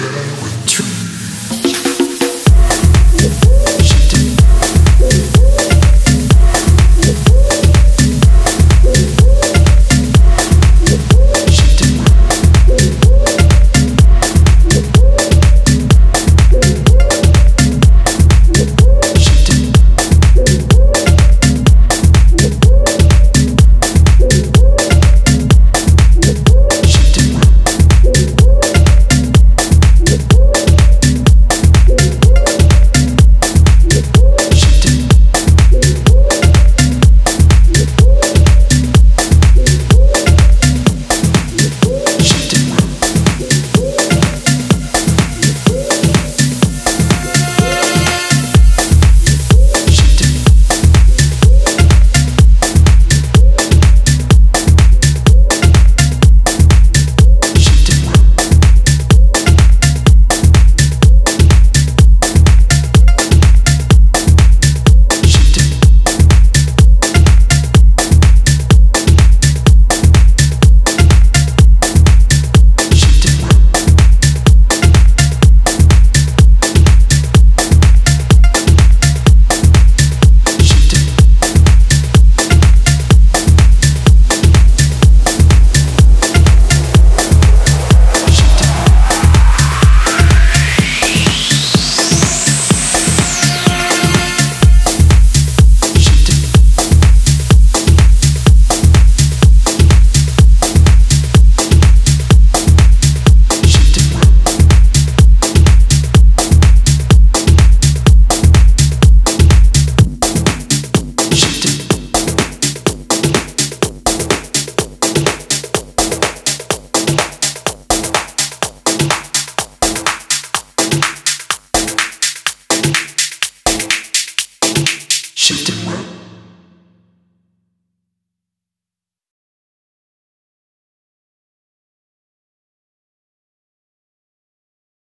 Yeah. Shifting world.